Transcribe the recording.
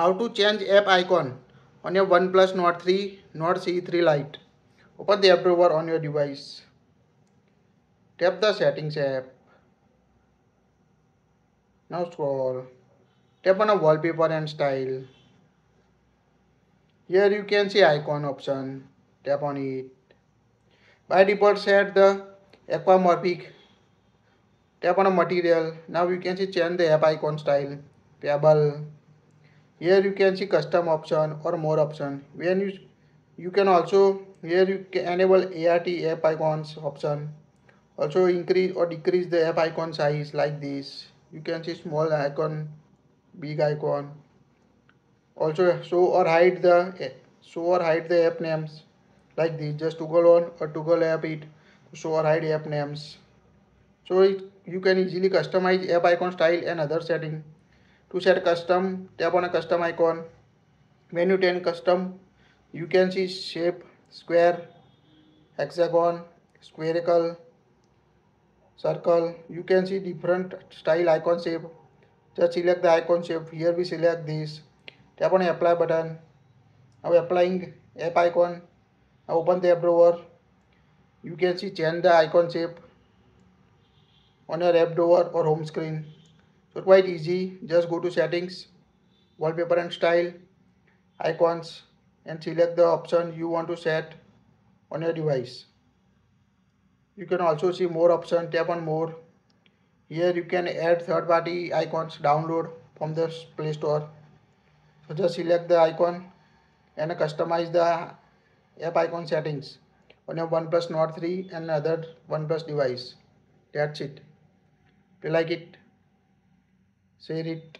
How to change app icon on your OnePlus Nord 3 Nord CE3 Lite. Open the app drawer on your device. Tap the settings app. Now scroll. Tap on a wallpaper and style. Here you can see icon option. Tap on it. By default set the aquamorphic. Tap on a material. Now you can see change the app icon style. Pebble here you can see custom option or more option. When you you can also here you can enable art app icons option. Also increase or decrease the app icon size like this. You can see small icon big icon. Also show or hide the show or hide the app names like this. Just toggle on or toggle app it show or hide app names. So it, you can easily customize app icon style and other setting to set custom tap on a custom icon menu 10 custom you can see shape square hexagon spherical circle you can see different style icon shape just select the icon shape here we select this tap on apply button now applying app icon now open the app drawer you can see change the icon shape on your app drawer or home screen so quite easy. Just go to settings wallpaper and style icons and select the option you want to set on your device. You can also see more option tap on more. Here you can add third party icons download from the play store. So just select the icon and customize the app icon settings on your OnePlus Nord 3 and other OnePlus device. That's it. If you like it share it